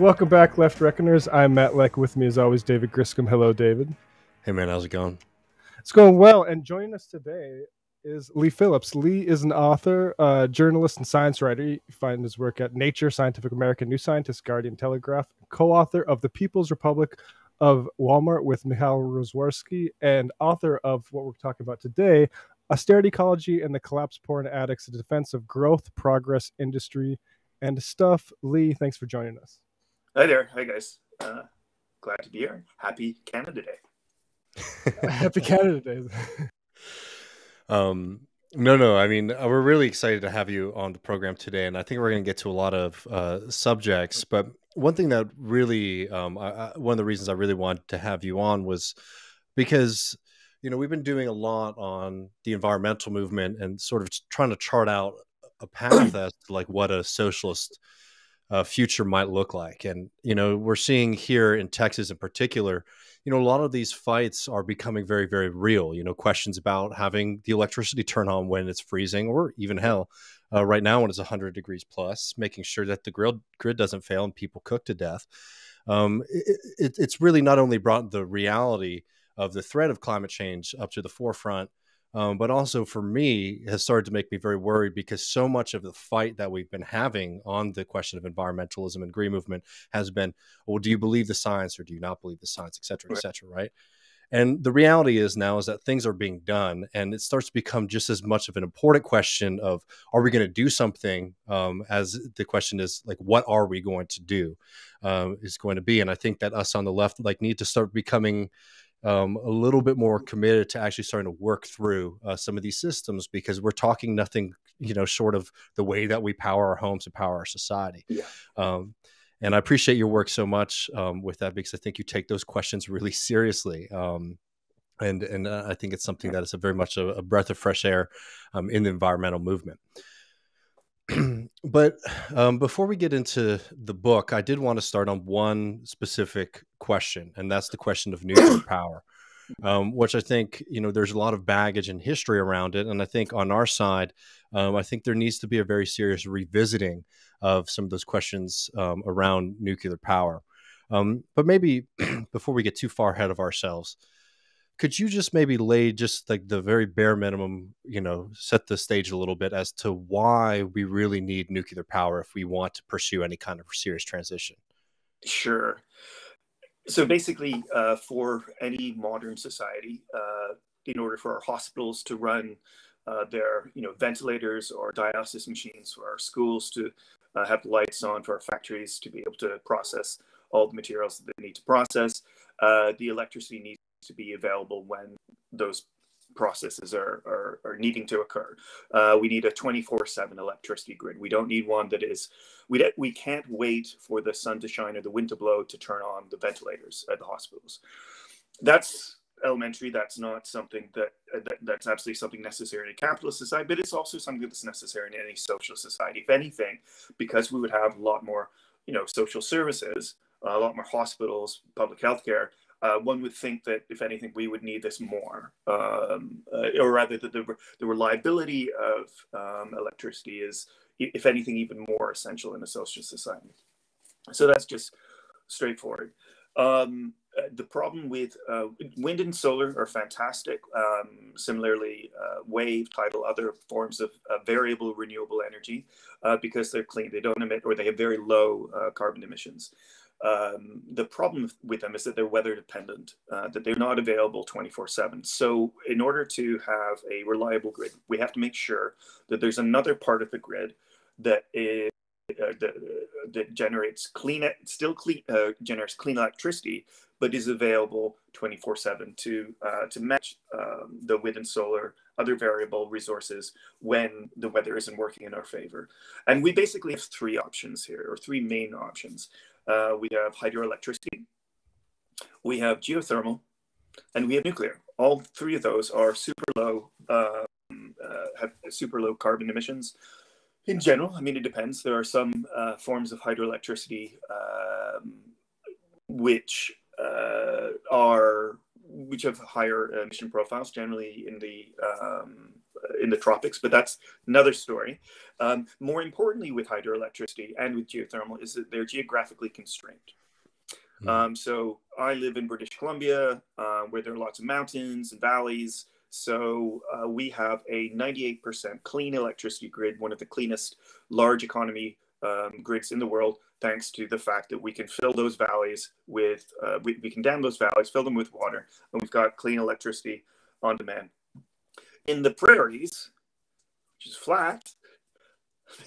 Welcome back, Left Reckoners. I'm Matt Lech. With me, as always, David Griscom. Hello, David. Hey, man, how's it going? It's going well. And joining us today is Leigh Phillips. Leigh is an author, uh, journalist, and science writer. You find his work at Nature, Scientific American, New Scientist, Guardian, Telegraph, co author of The People's Republic of Walmart with Michal Rozworski, and author of what we're talking about today Austerity Ecology and the Collapse Porn Addicts, a defense of growth, progress, industry, and stuff. Leigh, thanks for joining us. Hi there. Hi, guys. Uh, glad to be here. Happy Canada Day. Happy Canada Day. um, no, no. I mean, uh, we're really excited to have you on the program today, and I think we're going to get to a lot of uh, subjects. But one thing that really, um, I, I, one of the reasons I really wanted to have you on was because you know we've been doing a lot on the environmental movement and sort of trying to chart out a path as to like what a socialist uh, future might look like. And you know, we're seeing here in Texas in particular, you know, a lot of these fights are becoming very, very real. You know, questions about having the electricity turn on when it's freezing, or even hell, uh, right now when it's 100 degrees plus, making sure that the grid grid doesn't fail and people cook to death. Um, it, it, it's really not only brought the reality of the threat of climate change up to the forefront, um, but also for me has started to make me very worried because so much of the fight that we've been having on the question of environmentalism and green movement has been, well, do you believe the science or do you not believe the science, et cetera, et cetera, right? And the reality is now is that things are being done, and it starts to become just as much of an important question of are we going to do something um, as the question is like what are we going to do um, is going to be. And I think that us on the left like need to start becoming um, a little bit more committed to actually starting to work through uh, some of these systems because we're talking nothing, you know, short of the way that we power our homes and power our society. Yeah. Um, and I appreciate your work so much um, with that because I think you take those questions really seriously. Um, and and uh, I think it's something that is a very much a, a breath of fresh air um, in the environmental movement. but um, before we get into the book, I did want to start on one specific question, and that's the question of nuclear power, um, which I think you know there's a lot of baggage and history around it, and I think on our side, um, I think there needs to be a very serious revisiting of some of those questions um, around nuclear power. Um, but maybe before we get too far ahead of ourselves, could you just maybe lay just like the very bare minimum you know set the stage a little bit as to why we really need nuclear power if we want to pursue any kind of serious transition? Sure. So basically uh, for any modern society uh, in order for our hospitals to run uh, their you know ventilators or dialysis machines for our schools to uh, have lights on for our factories to be able to process all the materials that they need to process uh, the electricity needs to be available when those processes are, are, are needing to occur. Uh, we need a 24-7 electricity grid. We don't need one that is, we, we can't wait for the sun to shine or the wind to blow to turn on the ventilators at the hospitals. That's elementary. That's not something that, that that's absolutely something necessary in a capitalist society, but it's also something that's necessary in any social society. If anything, because we would have a lot more, you know, social services, a lot more hospitals, public health care, uh, one would think that if anything, we would need this more, um, uh, or rather that the, the reliability of um, electricity is, if anything, even more essential in a social society. So that's just straightforward. Um, uh, the problem with uh, wind and solar are fantastic. Um, similarly, uh, wave, tidal, other forms of uh, variable renewable energy because they're clean. They don't emit or they have very low carbon emissions. Um, the problem with them is that they're weather dependent, uh, that they're not available 24 7. So, in order to have a reliable grid, we have to make sure that there's another part of the grid that is. Uh, that, that, generates clean, still clean, uh, generates clean electricity, but is available 24/7 to uh, to match um, the wind and solar, other variable resources when the weather isn't working in our favor. And we basically have three options here, or three main options. Uh, we have hydroelectricity, we have geothermal, and we have nuclear. All three of those are super low, um, uh, have super low carbon emissions. In general, I mean, it depends. There are some uh, forms of hydroelectricity um, which uh, are which have higher emission profiles, generally in the um, in the tropics, but that's another story. Um, more importantly, with hydroelectricity and with geothermal, is that they're geographically constrained. Mm. Um, so I live in British Columbia, uh, where there are lots of mountains and valleys. So uh, we have a 98% clean electricity grid, one of the cleanest large economy um, grids in the world, thanks to the fact that we can fill those valleys with, uh, we, we can dam those valleys, fill them with water, and we've got clean electricity on demand. In the prairies, which is flat,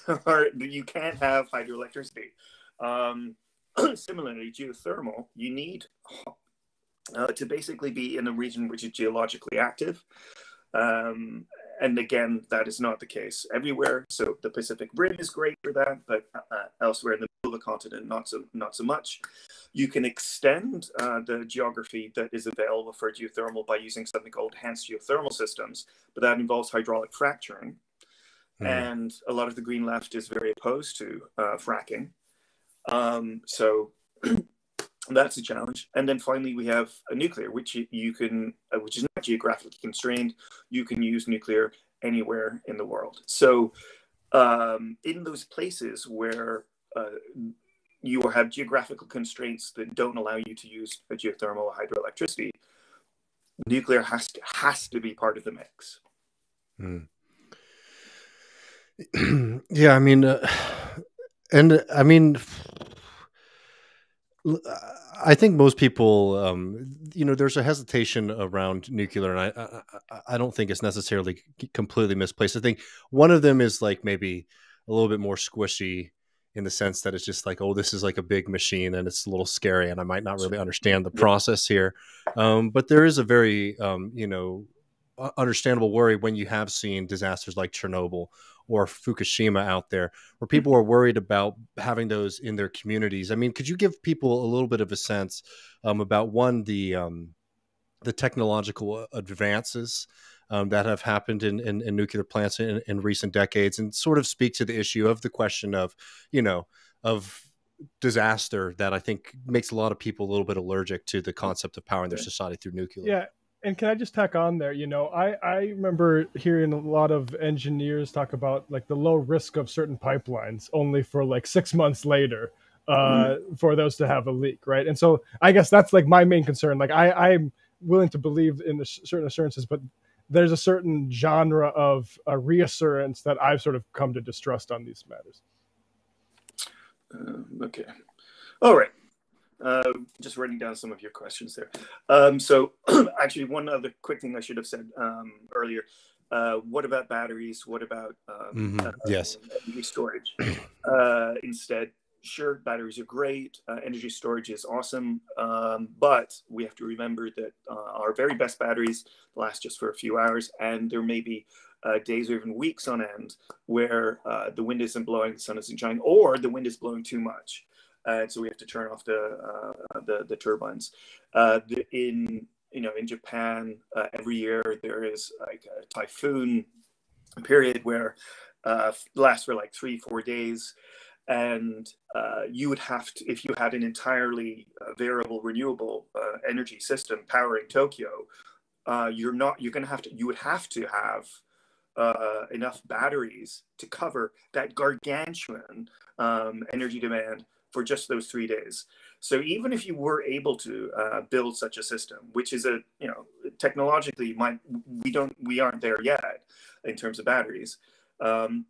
you can't have hydroelectricity. Um, similarly, geothermal, you need uh, to basically be in a region which is geologically active. Um, and again, that is not the case everywhere. So the Pacific Rim is great for that, but uh, elsewhere in the middle of the continent, not so not so much. You can extend uh, the geography that is available for geothermal by using something called enhanced geothermal systems, but that involves hydraulic fracturing. Mm. And a lot of the green left is very opposed to uh, fracking. Um, so that's a challenge. And then finally, we have a nuclear, which you can, uh, which is not geographically constrained. You can use nuclear anywhere in the world. So, um, in those places where uh, you have geographical constraints that don't allow you to use a geothermal or hydroelectricity, nuclear has to, has to be part of the mix. Hmm. yeah, I mean, uh, and I mean I think most people, um, you know, there's a hesitation around nuclear, and I, I, I, don't think it's necessarily completely misplaced. I think one of them is like maybe a little bit more squishy in the sense that it's just like, oh, this is like a big machine and it's a little scary, and I might not really understand the process here. Um, but there is a very, um, you know, understandable worry when you have seen disasters like Chernobyl or Fukushima out there, where people are worried about having those in their communities. I mean, could you give people a little bit of a sense um, about one the um, the technological advances um, that have happened in, in, in nuclear plants in, in, recent decades, and sort of speak to the issue of the question of you know of disaster that I think makes a lot of people a little bit allergic to the concept of powering their society through nuclear. Yeah, and can I just tack on there? You know, I I remember hearing a lot of engineers talk about like the low risk of certain pipelines, only for like six months later, uh, mm-hmm. for those to have a leak, right? And so I guess that's like my main concern. Like I I'm willing to believe in the certain assurances, but there's a certain genre of a reassurance that I've sort of come to distrust on these matters. Uh, okay. All right. Uh, just writing down some of your questions there. Um, so, actually, one other quick thing I should have said um, earlier. Uh, what about batteries? What about um, mm-hmm. uh, yes energy storage? Uh, instead, sure, batteries are great. Uh, energy storage is awesome, um, but we have to remember that our very best batteries last just for a few hours, and there may be days or even weeks on end where the wind isn't blowing, the sun isn't shining, or the wind is blowing too much and so we have to turn off the uh, the, the, turbines. Uh, the, in you know in Japan, uh, every year there is like a typhoon period where uh, lasts for like three four days, and uh, you would have to if you had an entirely uh, variable renewable energy system powering Tokyo, you're not you're going to have to you would have to have uh, enough batteries to cover that gargantuan um, energy demand for just those three days. So even if you were able to uh, build such a system, which is a you know technologically might we don't we aren't there yet in terms of batteries, um,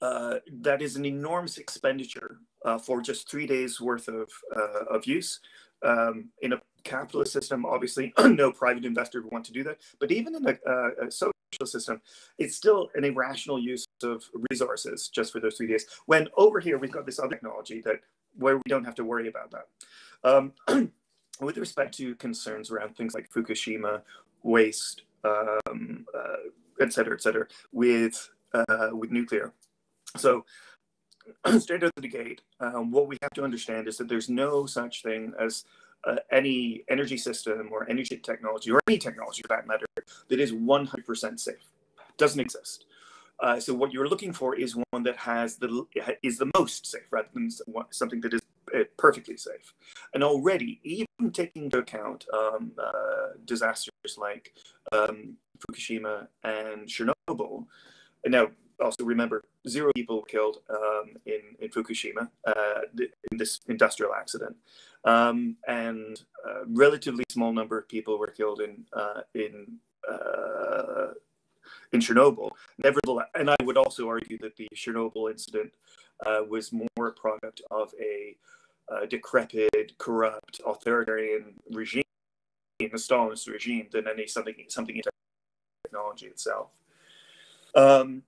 uh, that is an enormous expenditure uh, for just three days worth of uh, of use. Um, in a capitalist system, obviously, no private investor would want to do that. But even in a, uh, a social system, it's still an irrational use of resources just for those three days. When over here we've got this other technology that where we don't have to worry about that. Um, with respect to concerns around things like Fukushima, waste, um, uh, et cetera, et cetera, with, uh, with nuclear. So straight out of the gate, um, what we have to understand is that there's no such thing as uh, any energy system or energy technology or any technology for that matter that is 100% safe. Doesn't exist. Uh, so what you're looking for is one that has the is the most safe rather than something that is uh, perfectly safe. And already, even taking into account um, uh, disasters like um, Fukushima and Chernobyl. And now, also remember, zero people killed um, in, in Fukushima uh, in this industrial accident. Um, and relatively small number of people were killed in, uh, in, uh, in Chernobyl. Nevertheless, and I would also argue that the Chernobyl incident uh, was more a product of a uh, decrepit, corrupt, authoritarian regime, the Stalinist regime, than any something something in technology itself. Um,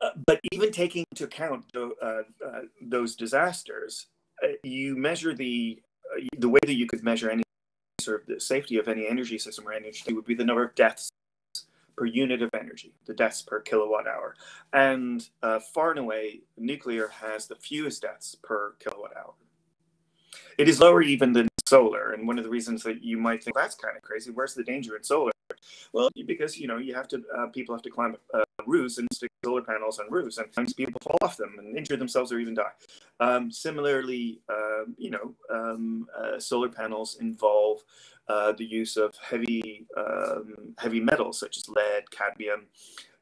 uh, but even taking into account the, uh, uh, those disasters, you measure the the way that you could measure any sort of the safety of any energy system or energy would be the number of deaths per unit of energy, the deaths per kilowatt hour. And uh, far and away, nuclear has the fewest deaths per kilowatt hour. It is lower even than solar. And one of the reasons that you might think that's kind of crazy, where's the danger in solar? Well, because you know you have to, uh, people have to climb uh, roofs and stick solar panels on roofs, and sometimes people fall off them and injure themselves or even die. Um, similarly, uh, you know, um, uh, solar panels involve uh, the use of heavy um, heavy metals such as lead, cadmium,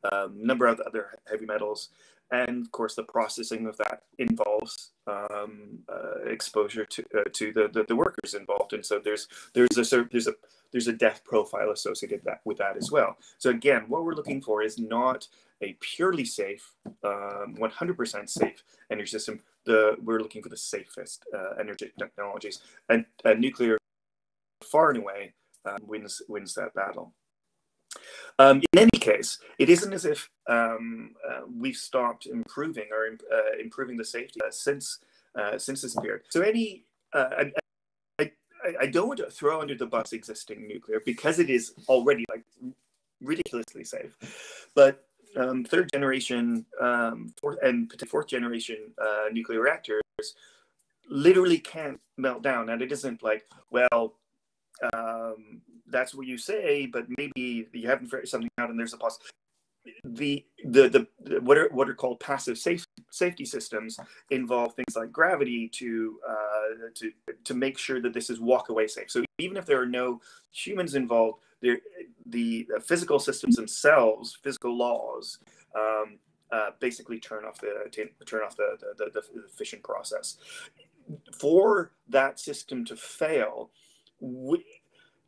a um, number of other heavy metals, and of course the processing of that involves um, uh, exposure to uh, to the, the, the workers involved, and so there's there's a there's a there's a death profile associated that, with that as well. So again, what we're looking for is not a purely safe, 100% um, safe energy system. The we're looking for the safest uh, energy technologies, and nuclear far and away um, wins wins that battle. Um, in any case, it isn't as if um, uh, we've stopped improving or uh, improving the safety uh, since uh, since this period. So any uh, I, I, I, don't want to throw under the bus existing nuclear because it is already like ridiculously safe, but um, third generation um, fourth and fourth generation uh, nuclear reactors literally can't melt down, and it isn't like well um, that's what you say, but maybe you haven't figured something out and there's a possibility. The, the, the, what are what are called passive safe, safety systems involve things like gravity to uh, to to make sure that this is walk away safe. So even if there are no humans involved, the the physical systems themselves, physical laws, um, uh, basically turn off the turn off the the, the, the fission process. For that system to fail, we,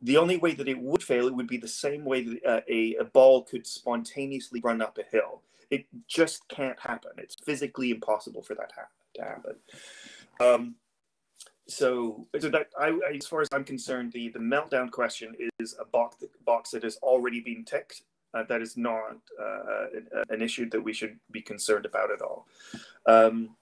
the only way that it would fail, it would be the same way that uh, a, a ball could spontaneously run up a hill. It just can't happen. It's physically impossible for that ha- to happen. Um, so, so that I, as far as I'm concerned, the, the meltdown question is a box that, box that has already been ticked. Uh, that is not uh, an issue that we should be concerned about at all. Um,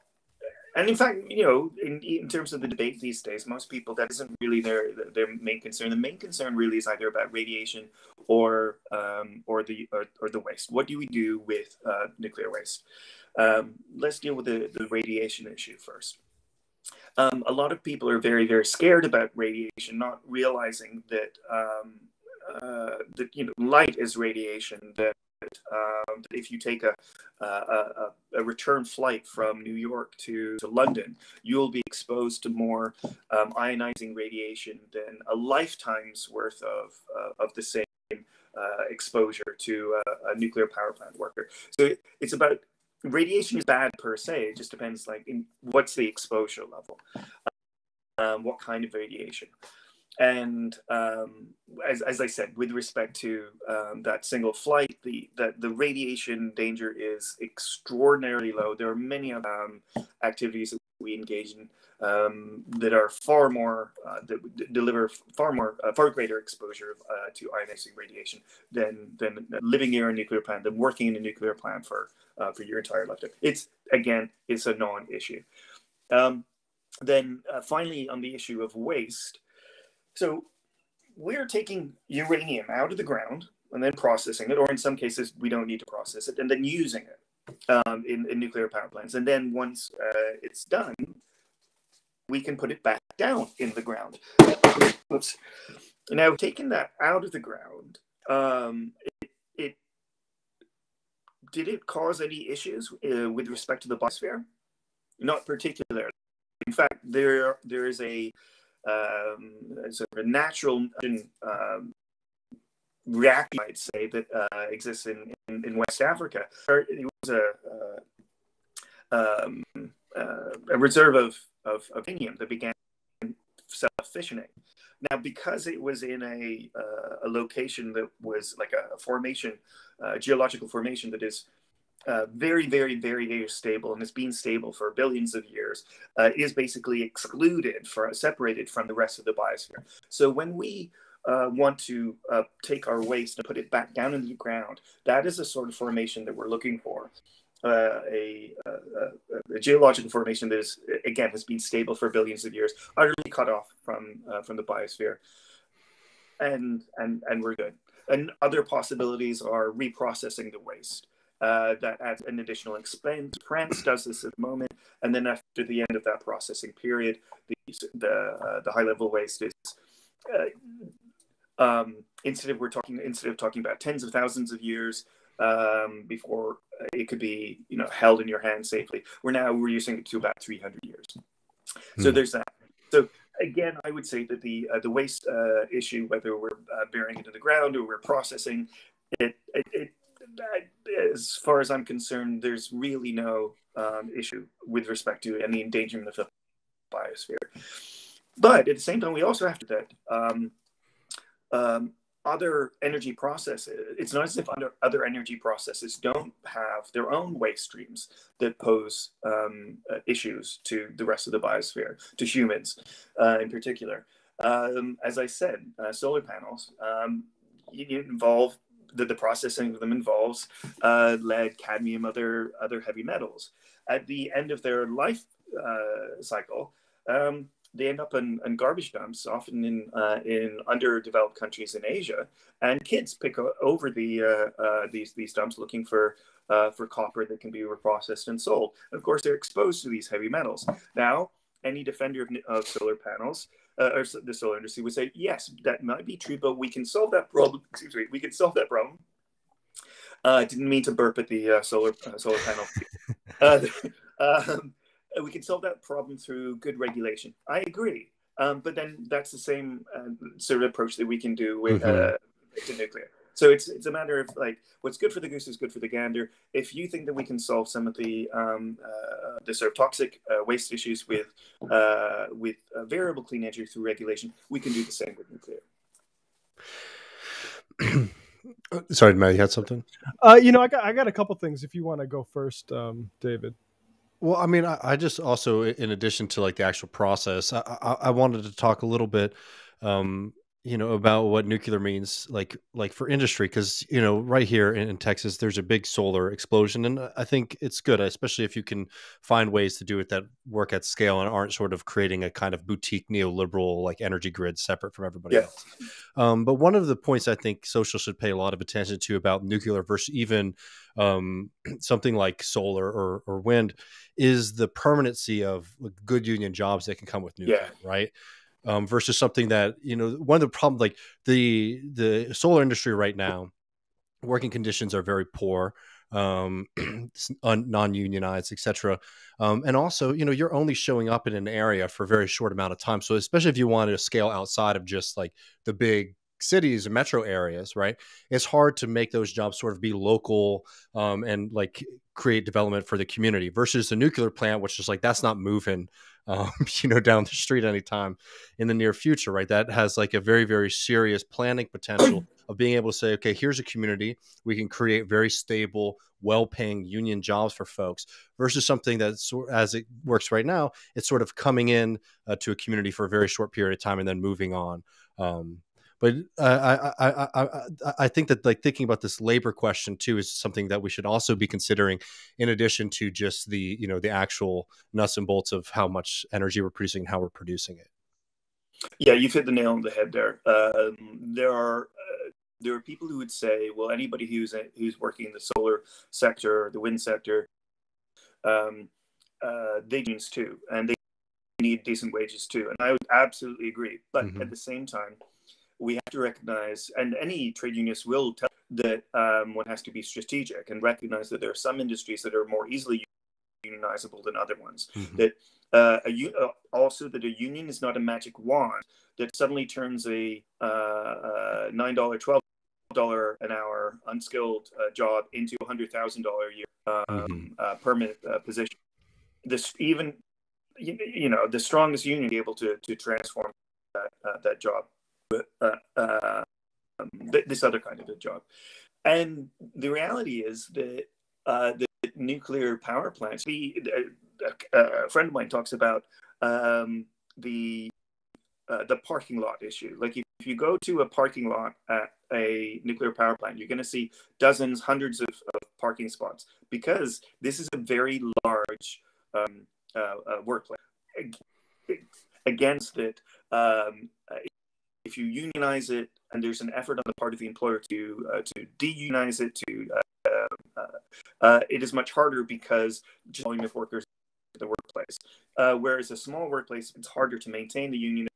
and in fact, you know, in, in terms of the debate these days, most people that isn't really their their main concern. The main concern really is either about radiation or um, or the or, or, the waste. What do we do with uh, nuclear waste? Um, let's deal with the, the radiation issue first. Um, a lot of people are very very scared about radiation, not realizing that um, uh, that you know light is radiation. That um, if you take a, a, a, return flight from New York to, to London, you'll be exposed to more um, ionizing radiation than a lifetime's worth of, uh, of the same uh, exposure to a, a, nuclear power plant worker. So it, it's about radiation is bad per se. It just depends like in what's the exposure level, um, what kind of radiation and um, as, as, I said, with respect to um, that single flight, the, the, the radiation danger is extraordinarily low. There are many um, activities that we engage in um, that are far more uh, that deliver far more uh, far greater exposure uh, to ionizing radiation than than living near a nuclear plant, than working in a nuclear plant for uh, for your entire lifetime. It's again, it's a non-issue. Um, then uh, finally, on the issue of waste. So we're taking uranium out of the ground and then processing it, or in some cases, we don't need to process it, and then using it um, in, in, nuclear power plants. And then once uh, it's done, we can put it back down in the ground. Oops. Now, taking that out of the ground, um, it, it, did it cause any issues uh, with respect to the biosphere? Not particularly. In fact, there there is a um, sort of a natural um, reaction, I'd say, that uh, exists in, in, in, West Africa. It was a, uh, um, uh, a reserve of, of, of uranium that began self-fissioning. Now, because it was in a, uh, a location that was like a formation, a geological formation that is uh, very, very, very, very stable and has been stable for billions of years, uh, is basically excluded, for separated from the rest of the biosphere. So when we uh, want to uh, take our waste and put it back down into the ground, that is a sort of formation that we're looking for. Uh, a, a, a, geological formation that is again has been stable for billions of years, utterly cut off from from the biosphere, and and and we're good. And other possibilities are reprocessing the waste. Uh, that adds an additional expense. France does this at the moment, and then after the end of that processing period, the the, uh, the high level waste is uh, um, instead of we're talking instead of talking about tens of thousands of years um, before it could be you know held in your hand safely, we're now reducing it to about 300 years. Hmm. So there's that. So again, I would say that the uh, the waste uh, issue, whether we're uh, burying it in the ground or we're processing it, it, it as far as I'm concerned, there's really no um, issue with respect to any endangerment of the biosphere. But at the same time, we also have to that um, um, other energy processes, it's not as if under other energy processes don't have their own waste streams that pose um, uh, issues to the rest of the biosphere, to humans uh, in particular. Um, as I said, uh, solar panels um, involve the, the processing of them involves uh, lead, cadmium, other other heavy metals. At the end of their life uh, cycle, um, they end up in, in garbage dumps, often in uh, in underdeveloped countries in Asia, and kids pick over the uh, uh, these these dumps looking for uh, for copper that can be reprocessed and sold. Of course, they're exposed to these heavy metals. Now, any defender of, of solar panels uh, or the solar industry would say, yes, that might be true, but we can solve that problem. Excuse me, we can solve that problem. I uh, didn't mean to burp at the solar solar panel. um, uh, we can solve that problem through good regulation. I agree. Um, but then that's the same uh, sort of approach that we can do with mm-hmm. uh, nuclear. So it's it's a matter of like what's good for the goose is good for the gander. If you think that we can solve some of the um, uh, the sort of toxic uh, waste issues with uh, with variable clean energy through regulation, we can do the same with nuclear. Sorry, Matt, you had something. Uh, you know, I got I got a couple things. If you want to go first, um, David. Well, I mean, I, I, just also, in addition to like the actual process, I, I, I wanted to talk a little bit, um, you know, about what nuclear means, like like for industry, because you know, right here in, in, Texas, there's a big solar explosion, and I think it's good, especially if you can find ways to do it that work at scale and aren't sort of creating a kind of boutique neoliberal like energy grid separate from everybody yeah. else. Um, but one of the points I think social should pay a lot of attention to about nuclear versus even um, something like solar or, or wind is the permanency of good union jobs that can come with nuclear, yeah. right? Um, versus something that you know one of the problems like the the solar industry right now working conditions are very poor um, non-unionized etc um, and also you know you're only showing up in an area for a very short amount of time so especially if you wanted to scale outside of just like the big cities and metro areas, right? It's hard to make those jobs sort of be local um, and like create development for the community versus the nuclear plant, which is like that's not moving, um, you know, down the street anytime in the near future, right? That has like a very very serious planning potential of being able to say, okay, here's a community we can create very stable, well-paying union jobs for folks versus something that's as it works right now, it's sort of coming in uh, to a community for a very short period of time and then moving on. Um, but uh, I, I, I, I think that like thinking about this labor question too is something that we should also be considering in addition to just the you know the actual nuts and bolts of how much energy we're producing and how we're producing it. Yeah you've hit the nail on the head there. Um, there are uh, there are people who would say well anybody who's who's working in the solar sector the wind sector um, uh, they need too and they need decent wages too and i would absolutely agree. But mm-hmm. at the same time we have to recognize, and any trade unionists will tell that um, one has to be strategic and recognize that there are some industries that are more easily unionizable than other ones. Mm-hmm. That uh, a, uh, also that a union is not a magic wand that suddenly turns a uh, uh, nine dollar, twelve dollar an hour unskilled uh, job into a hundred thousand dollar a year um, mm-hmm. uh, permanent uh, position. This even you, you, know the strongest union be able to to transform that uh, that job, uh, um, this other kind of a job, and the reality is that the nuclear power plants. The, a friend of mine talks about um, the uh, the parking lot issue. Like if, if, you go to a parking lot at a nuclear power plant, you're going to see dozens, hundreds of, of, parking spots because this is a very large um, uh, uh, workplace. Against it, um, if you unionize it, and there's an effort on the part of the employer to uh, to deunionize it, to uh, uh, it is much harder because just volume of workers in the workplace. whereas a small workplace, it's harder to maintain the union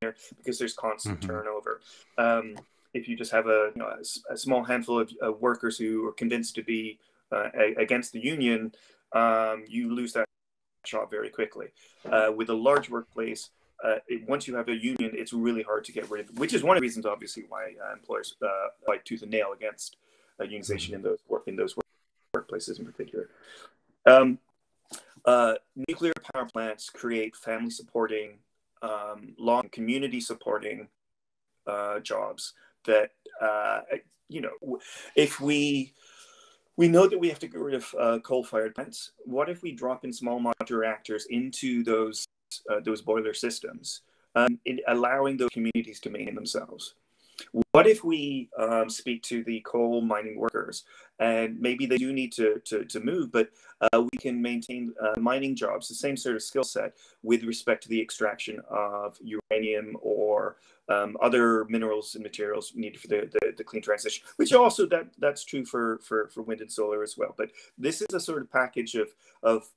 because there's constant mm-hmm. turnover. Um, if you just have a, you know, a, a small handful of uh, workers who are convinced to be uh, a, against the union, um, you lose that job very quickly. Uh, with a large workplace, uh, it, once you have a union, it's really hard to get rid of which is one of the reasons, obviously, why uh, employers uh, fight tooth and nail against unionization mm-hmm. in those work in those workplaces in particular. Um, nuclear power plants create family supporting um, long community supporting uh, jobs that uh, you know if we we know that we have to get rid of uh, coal-fired plants what if we drop in small modular reactors into those uh, those boiler systems um, in allowing those communities to maintain themselves what if we um, speak to the coal mining workers and maybe they do need to, to, to move, but uh, we can maintain uh, mining jobs, the same sort of skill set with respect to the extraction of uranium or um, other minerals and materials needed for the, the, the, clean transition, which also that that's true for, for, for wind and solar as well. But this is a sort of package of, of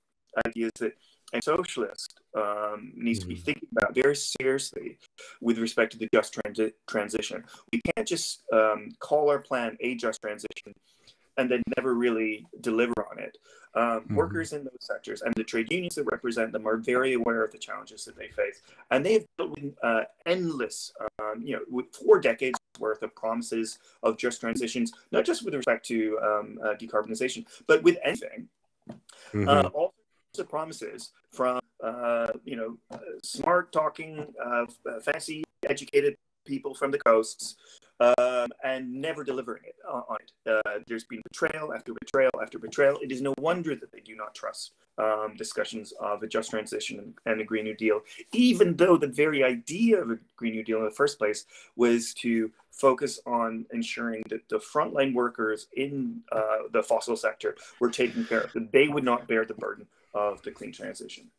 ideas that a socialist um, needs mm-hmm. to be mm-hmm. thinking about very seriously with respect to the just transi- transition. We can't just um, call our plan a just transition and then never really deliver on it. Um, mm-hmm. Workers in those sectors and the trade unions that represent them are very aware of the challenges that they face, and they have built uh, endless, um, you know, with four decades worth of promises of just transitions, not just with respect to um, uh, decarbonization, but with anything. Mm-hmm. Uh, all of promises from uh, you know smart talking, uh, fancy educated people from the coasts um, and never delivering it on it. Uh, there's been betrayal after betrayal after betrayal. It is no wonder that they do not trust um, discussions of a just transition and a Green New Deal, even though the very idea of a Green New Deal in the first place was to focus on ensuring that the frontline workers in uh, the fossil sector were taken care of, that they would not bear the burden of the clean transition.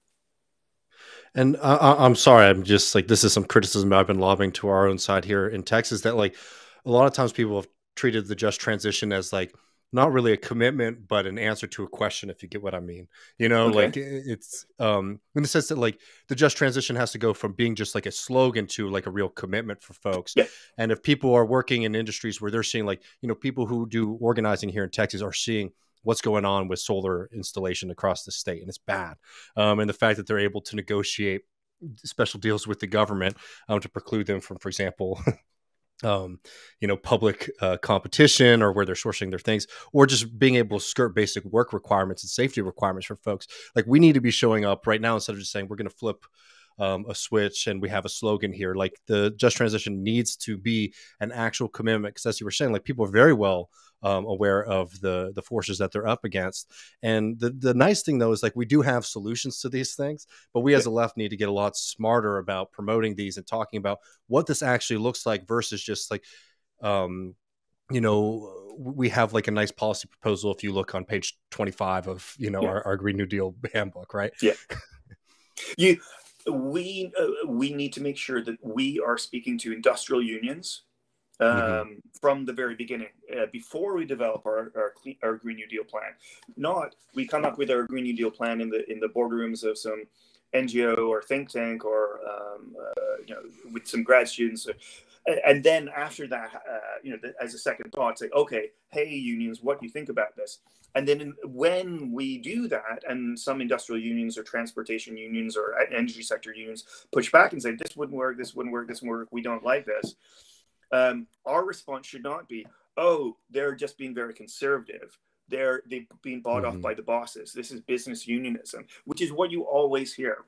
And I, am sorry, I'm just like this is some criticism I've been lobbing to our own side here in Texas that like a lot of times people have treated the just transition as like not really a commitment but an answer to a question if you get what i mean you know okay. like it's um in the sense that like the just transition has to go from being just like a slogan to like a real commitment for folks yeah. and if people are working in industries where they're seeing like you know people who do organizing here in texas are seeing what's going on with solar installation across the state, and it's bad. Um, and the fact that they're able to negotiate special deals with the government um, to preclude them from, for example. um, you know, public uh, competition or where they're sourcing their things, or just being able to skirt basic work requirements and safety requirements for folks. Like we need to be showing up right now instead of just saying we're going to flip um, a switch and we have a slogan here. Like the just transition needs to be an actual commitment because, as you were saying, like people are very well um, aware of the the forces that they're up against. And the the nice thing though is like we do have solutions to these things, but we as a left need to get a lot smarter about promoting these and talking about what this actually looks like versus just like um, you know, we have like a nice policy proposal if you look on page 25 of, you know, yeah. our, our Green New Deal handbook, right? Yeah. you we uh, we need to make sure that we are speaking to industrial unions Mm-hmm. um, mm-hmm. from the very beginning, uh, before we develop our our, clean, our, Green New Deal plan. Not we come up with our Green New Deal plan in the in the boardrooms of some NGO or think tank or um, uh, you know with some grad students. And then after that, uh, you know, as a second thought, say, okay, hey unions, what do you think about this? And then in, when we do that, and some industrial unions or transportation unions or energy sector unions push back and say, this wouldn't work, this wouldn't work, this wouldn't work, we don't like this um, our response should not be, oh, they're just being very conservative. They're they've been bought mm-hmm. off by the bosses. This is business unionism, which is what you always hear.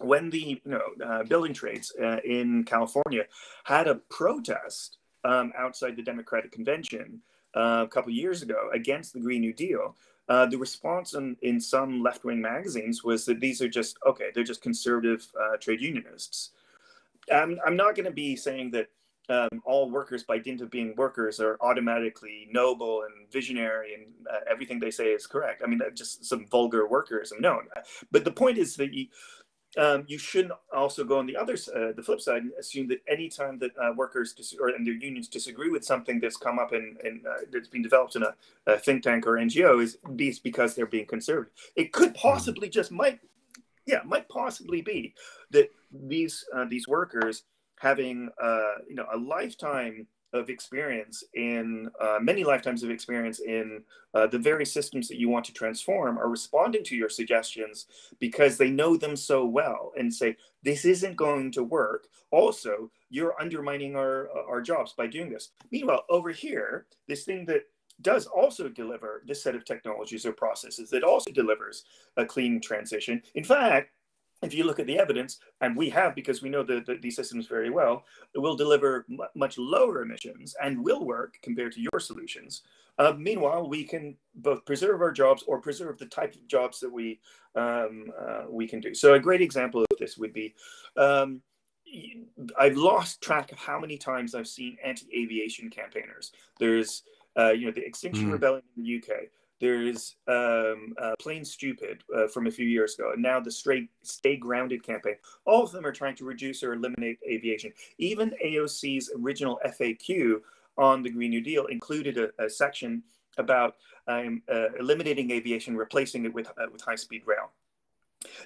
When the you know uh, building trades uh, in California had a protest um, outside the Democratic Convention uh, a couple years ago against the Green New Deal, uh, the response in, in some left wing magazines was that these are just okay, they're just conservative uh, trade unionists. I'm, I'm not going to be saying that um, all workers, by dint of being workers, are automatically noble and visionary and uh, everything they say is correct. I mean, just some vulgar workerism. No, but the point is that you, um, you shouldn't also go on the other uh, the flip side and assume that any time that uh, workers dis- or and their unions disagree with something that's come up in, in uh, that's been developed in a, a, think tank or NGO is because they're being conservative. It could hmm. possibly just might yeah might possibly be that these uh, these workers having uh, you know a lifetime of experience in uh, many lifetimes of experience in uh, the very systems that you want to transform are responding to your suggestions because they know them so well and say this isn't going to work. Also you're undermining our our jobs by doing this. Meanwhile over here this thing that does also deliver this set of technologies or processes that also delivers a clean transition. In fact if you look at the evidence, and we have because we know the, the, these systems very well, it will deliver m- much lower emissions and will work compared to your solutions. Uh, meanwhile, we can both preserve our jobs or preserve the type of jobs that we um, uh, we can do. So a great example of this would be. Um, I've lost track of how many times I've seen anti-aviation campaigners. There's, uh, you know, the Extinction mm. Rebellion in the UK. There's um, uh, Plane Stupid uh, from a few years ago, and now the Straight Stay Grounded campaign. All of them are trying to reduce or eliminate aviation. Even AOC's original FAQ on the Green New Deal included a, a section about um, uh, eliminating aviation, replacing it with, uh, with high speed rail.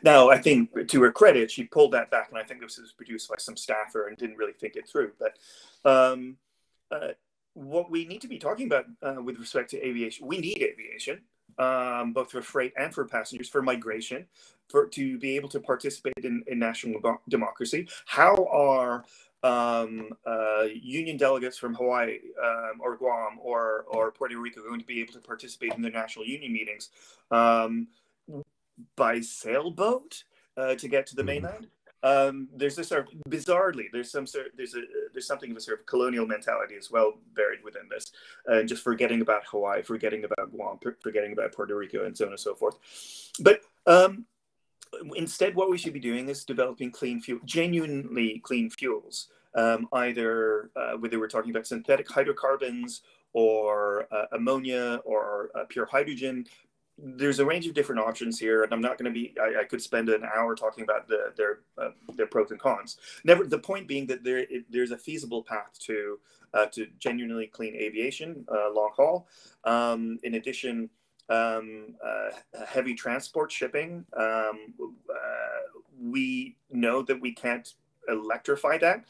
Now, I think to her credit, she pulled that back, and I think this was produced by some staffer and didn't really think it through. But um, uh, what we need to be talking about uh, with respect to aviation, we need aviation, um, both for freight and for passengers, for migration, for to be able to participate in, in national democracy. How are um, uh, union delegates from Hawaii um, or Guam or, or Puerto Rico going to be able to participate in the national union meetings um, by sailboat uh, to get to the mm-hmm. mainland? Um, there's this sort of bizarrely there's some sort there's a there's something of a sort of colonial mentality as well buried within this. And just forgetting about hawaii forgetting about guam forgetting about puerto rico and so on and so forth. But um, instead what we should be doing is developing clean fuel genuinely clean fuels. Um, either uh, whether we're talking about synthetic hydrocarbons or uh, ammonia or uh, pure hydrogen there's a range of different options here, and I'm not going to be. I, I, could spend an hour talking about the, their uh, their pros and cons. Never. The point being that there it, there's a feasible path to uh, to genuinely clean aviation uh, long haul. Um, in addition, um, uh, heavy transport shipping. Um, uh, we know that we can't electrify that.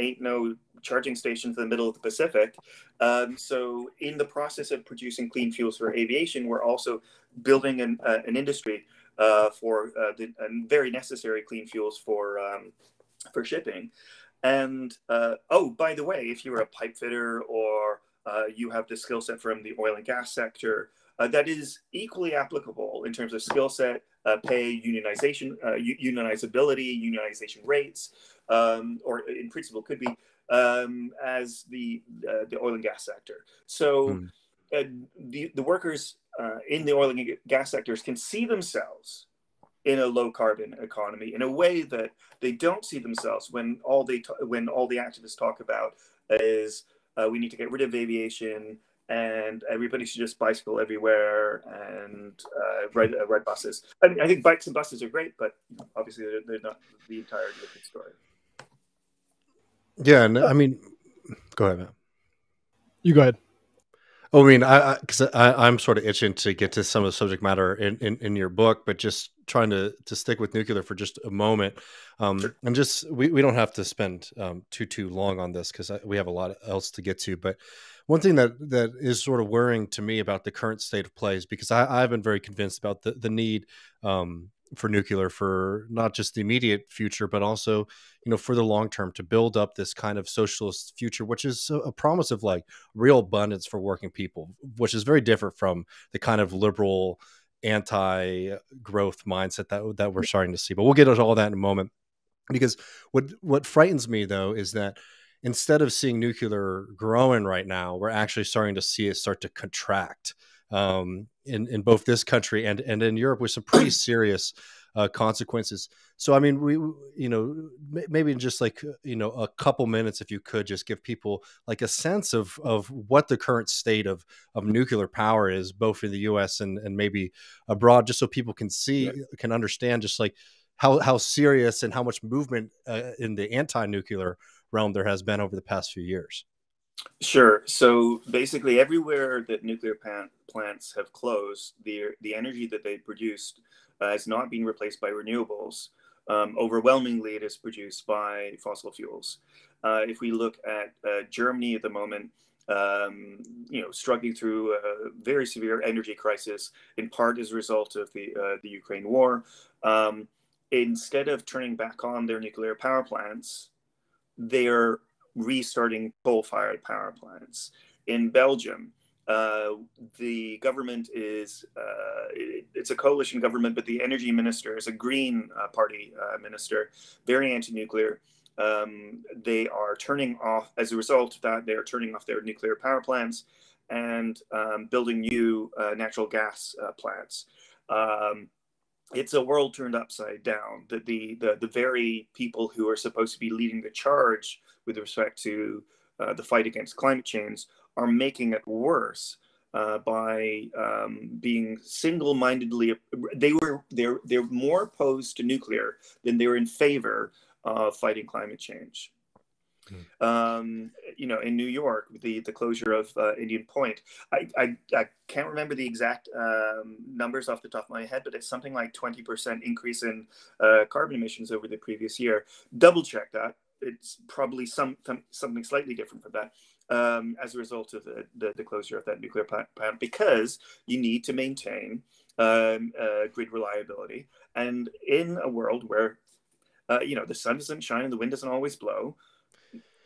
Ain't no charging stations in the middle of the Pacific. Um, so, in the process of producing clean fuels for aviation, we're also building an, uh, an industry uh, for uh, the very necessary clean fuels for um, for shipping. And uh, oh, by the way, if you're a pipe fitter or uh, you have the skill set from the oil and gas sector, uh, that is equally applicable in terms of skill set, pay, unionization, unionizability, unionization rates, um, or in principle could be um, as the uh, the oil and gas sector. So mm. uh, the the workers uh, in the oil and gas sectors can see themselves in a low carbon economy in a way that they don't see themselves when all they when all the activists talk about is uh, we need to get rid of aviation and everybody should just bicycle everywhere and uh, ride, uh, ride buses. I mean, I think bikes and buses are great, but obviously they're, they're not the entirety of the story. Yeah, and I mean, go ahead, man. You go ahead. Oh, I mean, I because I, I, am sort of itching to get to some of the subject matter in, in, in, your book, but just trying to to stick with nuclear for just a moment, um, sure. and just we, we don't have to spend um, too too long on this because we have a lot else to get to. But one thing that that is sort of worrying to me about the current state of play is because I, I've been very convinced about the the need um, for nuclear for not just the immediate future, but also, you know, for the long term to build up this kind of socialist future, which is a promise of like real abundance for working people, which is very different from the kind of liberal anti-growth mindset that that we're mm. starting to see. But we'll get into all that in a moment. Because what what frightens me though is that instead of seeing nuclear growing right now, we're actually starting to see it start to contract um, in in both this country and and in Europe with some pretty serious uh, consequences. So, I mean, we, you know, maybe in just like you know a couple minutes, if you could, just give people like a sense of of what the current state of of nuclear power is, both in the U.S. and and maybe abroad, just so people can see can understand, just like how how serious and how much movement uh, in the anti-nuclear realm there has been over the past few years. Sure. So basically, everywhere that nuclear plants have closed, the the energy that they produced uh, has not been replaced by renewables. Um, overwhelmingly, it is produced by fossil fuels. Uh, if we look at uh, Germany at the moment, um, you know, struggling through a very severe energy crisis, in part as a result of the uh, the Ukraine war. Um, instead of turning back on their nuclear power plants, they're restarting coal-fired power plants. In Belgium, uh, the government is uh, it, it's a coalition government, but the energy minister is a Green uh, Party uh, minister, very anti-nuclear. Um, they are turning off as a result of that. They are turning off their nuclear power plants and um, building new uh, natural gas uh, plants. Um, it's a world turned upside down. That the, the the very people who are supposed to be leading the charge with respect to uh, the fight against climate change are making it worse uh, by um, being single-mindedly. They were they're they're more opposed to nuclear than they were in favor of fighting climate change. Hmm. Um, you know, in New York, the the closure of uh, Indian Point, I, I, I can't remember the exact um, numbers off the top of my head, but it's something like twenty percent increase in uh, carbon emissions over the previous year. Double check that. It's probably some something slightly different from that. Um, as a result of the, the, the, closure of that nuclear plant, because you need to maintain um, uh, grid reliability. And in a world where, uh, you know, the sun doesn't shine and the wind doesn't always blow,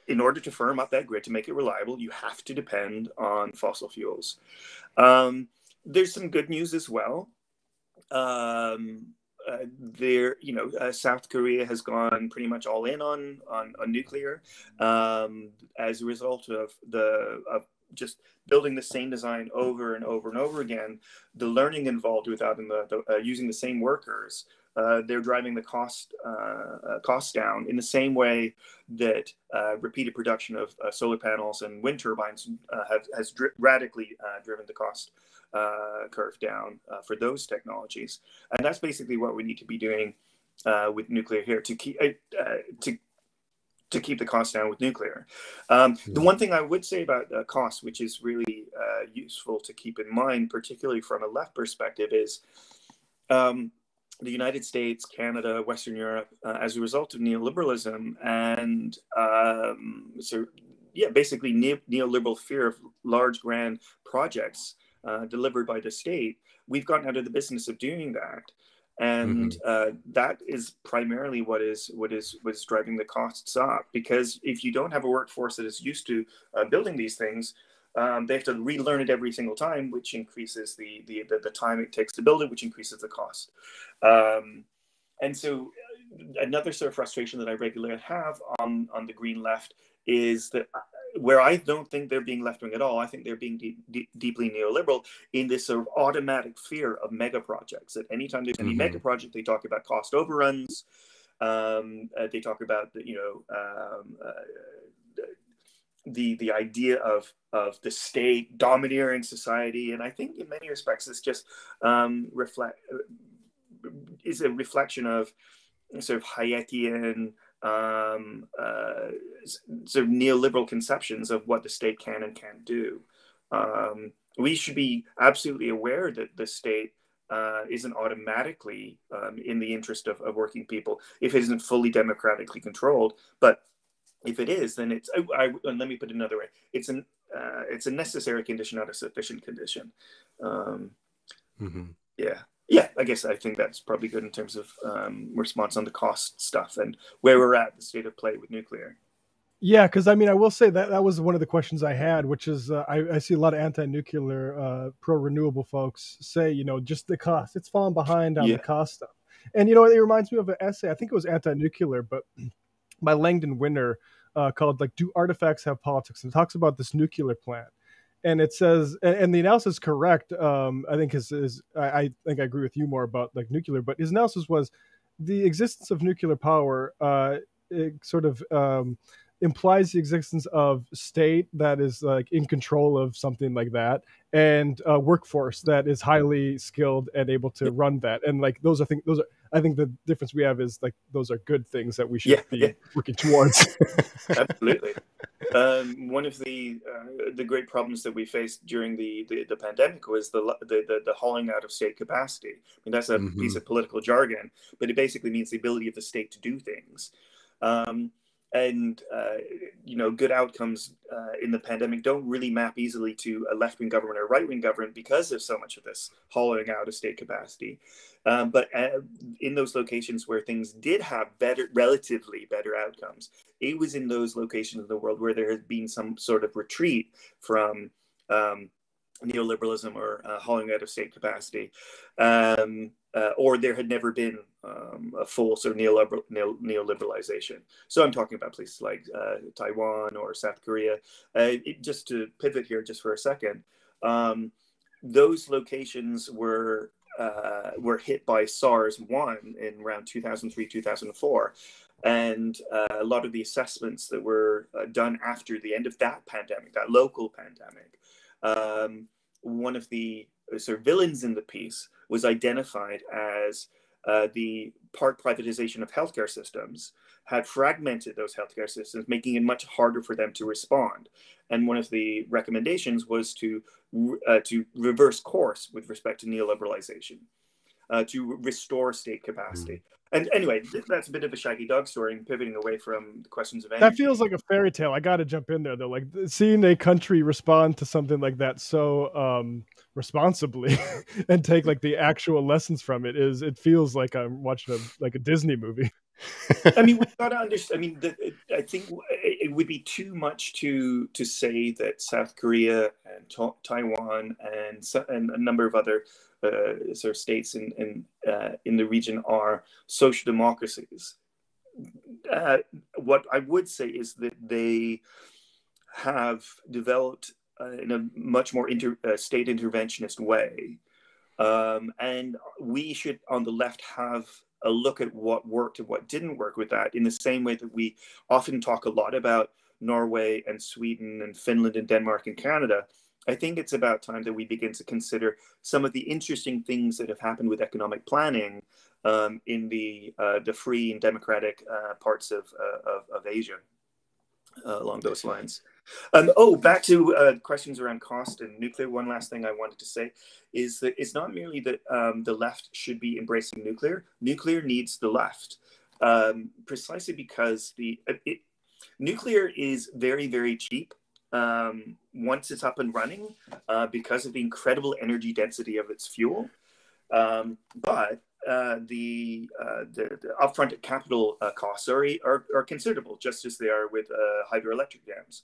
in order to firm up that grid to make it reliable, you have to depend on fossil fuels. Um, there's some good news as well. Um, uh, there, you know, uh, South Korea has gone pretty much all in on on, on nuclear um, as a result of the of just building the same design over and over and over again. The learning involved with that and the, the uh, using the same workers uh, they're driving the cost uh, uh, costs down in the same way that repeated production of solar panels and wind turbines have, has radically driven the cost curve down for those technologies. And that's basically what we need to be doing with nuclear here to keep to to keep the cost down with nuclear. Um, the hmm. one thing I would say about uh, cost, which is really uh, useful to keep in mind, particularly from a left perspective, is um, the United States, Canada, Western Europe, uh, as a result of neoliberalism and um, so yeah, basically ne- neoliberal fear of large grand projects uh, delivered by the state, we've gotten out of the business of doing that, and mm-hmm. uh, that is primarily what is what is what is driving the costs up. Because if you don't have a workforce that is used to uh, building these things, um, they have to relearn it every single time, which increases the, the, the, the, time it takes to build it, which increases the cost. Um, and so uh, another sort of frustration that I regularly have on, on the green left is that where I don't think they're being left wing at all, I think they're being de- de- deeply neoliberal in this sort of automatic fear of mega projects. That anytime there's any mm-hmm. mega project, they talk about cost overruns. Um, uh, they talk about you know um, uh, the the idea of of the state domineering society, and I think in many respects this just um, reflect is a reflection of sort of Hayekian um, uh, sort of neoliberal conceptions of what the state can and can't do. Um, we should be absolutely aware that the state uh, isn't automatically um, in the interest of, of working people if it isn't fully democratically controlled, but if it is, then it's. I, I, let me put it another way. It's an. Uh, it's a necessary condition, not a sufficient condition. Um, mm-hmm. Yeah. Yeah, I guess I think that's probably good in terms of um, response on the cost stuff and where we're at, the state of play with nuclear. Yeah, because I mean, I will say that that was one of the questions I had, which is uh, I, I, see a lot of anti-nuclear, uh, pro-renewable folks say, you know, just the cost. It's falling behind on yeah. the cost stuff. And you know, it reminds me of an essay. I think it was anti-nuclear, but by Langdon Winner uh, called like "Do Artifacts Have Politics?" and it talks about this nuclear plant. And it says, and the analysis is correct. Um, I think is, is I, I think I agree with you more about like nuclear, but his analysis was the existence of nuclear power. Uh, sort of um, implies the existence of state that is like in control of something like that and a workforce that is highly skilled and able to run that and like those are things those are i think the difference we have is like those are good things that we should yeah, be yeah. working towards absolutely um, one of the uh, the great problems that we faced during the, the, the pandemic was the, the, the the hauling out of state capacity. I mean that's a mm-hmm. piece of political jargon, but it basically means the ability of the state to do things. Um, and uh, you know good outcomes uh, in the pandemic don't really map easily to a left-wing government or right-wing government because of so much of this hollowing out of state capacity. Um, but uh, in those locations where things did have better relatively better outcomes it was in those locations of the world where there has been some sort of retreat from um, neoliberalism or uh, hollowing out of state capacity. Um, uh, or there had never been um, a full sort of neoliberal, neoliberalization. So I'm talking about places like uh, Taiwan or South Korea. Uh, it, just to pivot here just for a second, um, those locations were uh, were hit by SARS one in around 2003 2004. And uh, a lot of the assessments that were uh, done after the end of that pandemic, that local pandemic, um, one of the sort of villains in the piece was identified as uh, the part privatization of healthcare systems had fragmented those healthcare systems, making it much harder for them to respond. And one of the recommendations was to uh, to reverse course with respect to neoliberalization, uh, to restore state capacity. And anyway, that's a bit of a shaggy dog story and pivoting away from the questions of energy. That feels like a fairy tale. I got to jump in there though. Like seeing a country respond to something like that so um, responsibly and take like the actual lessons from it is it feels like I'm watching a like a Disney movie. I mean, we've got to understand. I mean, the, I think it would be too much to to say that South Korea Taiwan and and a number of other uh, sort of states in in uh, in the region are social democracies. Uh, what I would say is that they have developed uh, in a much more inter, uh, state interventionist way. Um, and we should, on the left, have a look at what worked and what didn't work with that in the same way that we often talk a lot about Norway and Sweden and Finland and Denmark and Canada. I think it's about time that we begin to consider some of the interesting things that have happened with economic planning um, in the uh, the free and democratic uh, parts of, uh, of, of Asia uh, along those lines. Um, oh, back to uh, questions around cost and nuclear. One last thing I wanted to say is that it's not merely that um, the left should be embracing nuclear. Nuclear needs the left, um, precisely because the it, nuclear is very very cheap um, once it's up and running uh, because of the incredible energy density of its fuel. Um, but uh, the, uh, the, the upfront capital uh, costs are, are, are, considerable, just as they are with uh, hydroelectric dams.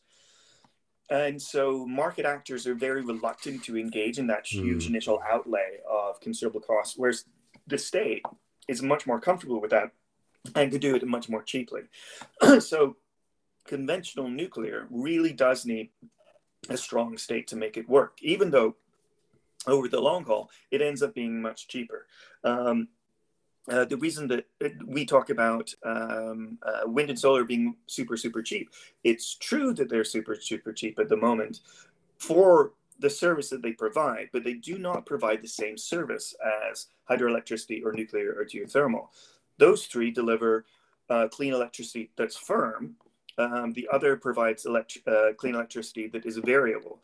And so market actors are very reluctant to engage in that huge mm. initial outlay of considerable costs, whereas the state is much more comfortable with that and could do it much more cheaply. so conventional nuclear really does need a strong state to make it work, even though over the long haul, it ends up being much cheaper. Um, uh, the reason that we talk about um, uh, wind and solar being super, super cheap, it's true that they're super, super cheap at the moment for the service that they provide, but they do not provide the same service as hydroelectricity or nuclear or geothermal. Those three deliver uh, clean electricity that's firm. Um, the other provides elect- uh, clean electricity that is variable.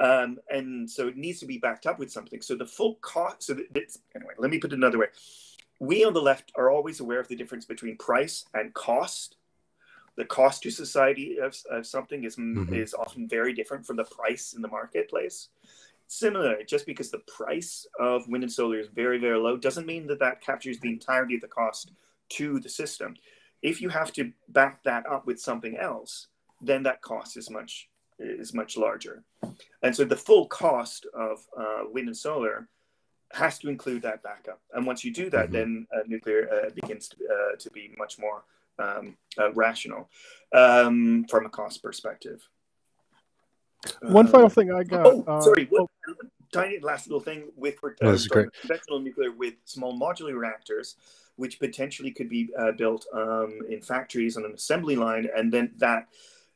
Um, and so it needs to be backed up with something. So the full cost. So that, anyway, let me put it another way. We on the left are always aware of the difference between price and cost. The cost to society of, of something is mm-hmm. is often very different from the price in the marketplace. Similar, just because the price of wind and solar is very, very low doesn't mean that that captures the entirety of the cost to the system. If you have to back that up with something else, then that cost is much is much larger. And so the full cost of uh, wind and solar has to include that backup. And once you do that, mm-hmm. then uh, nuclear uh, begins to, uh, to, be much more um, uh, rational um, from a cost perspective. One uh, final thing I got. Oh, sorry. oh. Tiny last little thing with conventional nuclear with small modular reactors, which potentially could be built um, in factories on an assembly line, and then that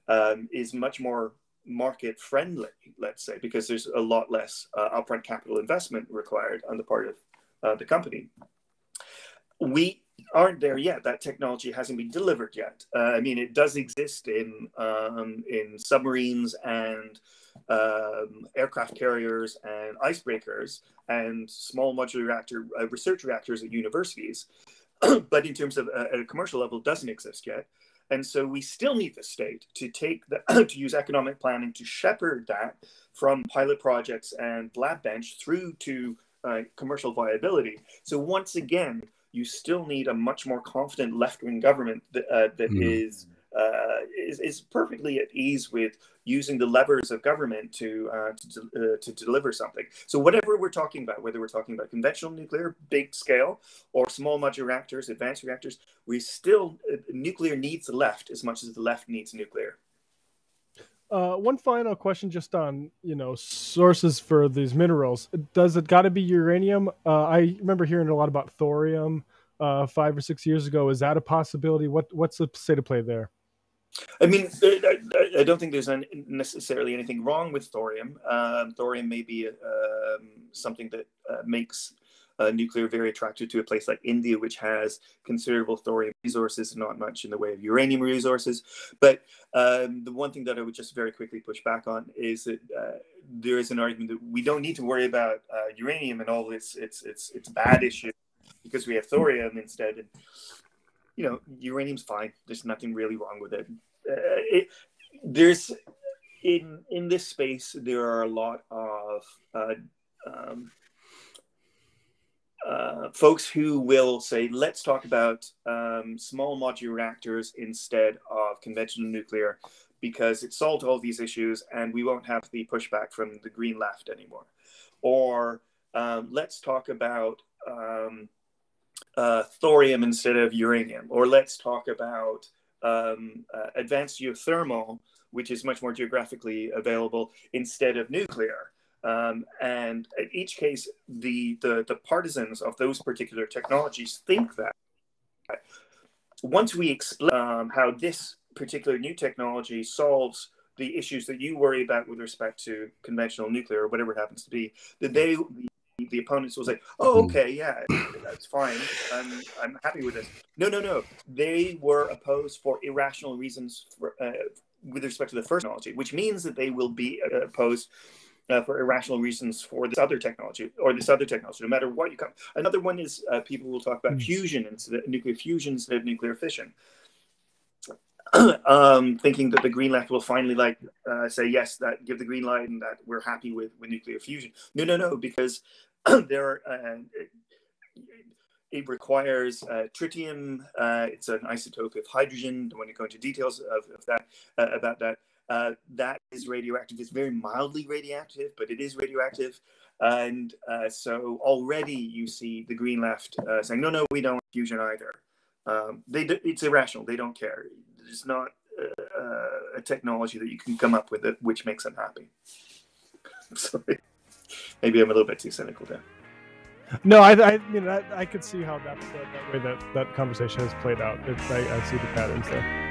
um, is much more market friendly, let's say, because there's a lot less uh, upfront capital investment required on the part of uh, the company. We aren't there yet. That technology hasn't been delivered yet. Uh, I mean, it does exist in um, in submarines and um, aircraft carriers and icebreakers and small modular reactor uh, research reactors at universities, but in terms of uh, at a commercial level, doesn't exist yet. And so we still need the state to take the, to use economic planning to shepherd that from pilot projects and lab bench through to uh, commercial viability. So once again, you still need a much more confident left-wing government that, uh, that mm. is, uh, is, is perfectly at ease with using the levers of government to uh, to, uh, to deliver something. So whatever we're talking about, whether we're talking about conventional nuclear, big scale, or small modular reactors, advanced reactors, we still uh, nuclear needs the left as much as the left needs nuclear. Uh, one final question, just on you know sources for these minerals. Does it got to be uranium? Uh, I remember hearing a lot about thorium five or six years ago. Is that a possibility? What what's the state of play there? I mean, I, I, don't think there's necessarily anything wrong with thorium. Um, thorium may be um, something that uh, makes uh, nuclear very attractive to a place like India, which has considerable thorium resources, not much in the way of uranium resources. But um, the one thing that I would just very quickly push back on is that uh, there is an argument that we don't need to worry about uh, uranium and all its its its its bad issues because we have thorium instead. And you know, uranium's fine. There's nothing really wrong with it. Uh, it there's in in this space there are a lot of uh, um, uh, folks who will say, let's talk about um, small modular reactors instead of conventional nuclear because it solved all these issues and we won't have the pushback from the green left anymore. Or um, let's talk about um, uh, thorium instead of uranium, or let's talk about um, uh, advanced geothermal, which is much more geographically available instead of nuclear. Um, and in each case, the, the, the partisans of those particular technologies think that once we explain um, how this particular new technology solves the issues that you worry about with respect to conventional nuclear or whatever it happens to be, that they the opponents will say, "Oh, mm-hmm. okay, yeah, that's fine. I'm I'm happy with this." No, no, no. They were opposed for irrational reasons for, uh, with respect to the first technology, which means that they will be uh, opposed uh, for irrational reasons for this other technology or this other technology, no matter what you come. Another one is uh, people will talk about mm. fusion instead of nuclear fusion instead of nuclear fission. um, thinking that the green left will finally like uh, say yes, that give the green light and that we're happy with, with nuclear fusion. No, no, no, because there uh, it requires uh, tritium. Uh, it's an isotope of hydrogen. Don't want to go into details of, of that uh, about that. Uh, that is radioactive. It's very mildly radioactive, but it is radioactive. And uh, so already you see the green left saying, no, no, we don't want fusion either. Um, they it's irrational. They don't care. It's not a technology that you can come up with it, which makes them happy. Sorry maybe I'm a little bit too cynical there. No, I, I mean, I, I could see how that's uh, that way that that conversation has played out. I, I see the patterns there.